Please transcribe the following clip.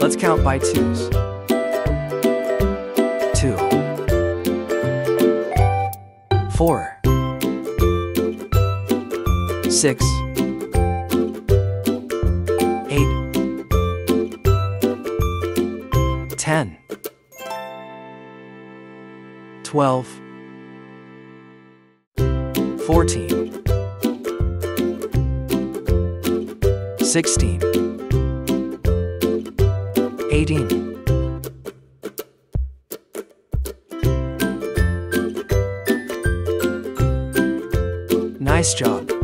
Let's count by twos. Two. Four. Six. Eight. Ten. Twelve. Fourteen. Sixteen paid in. Nice job.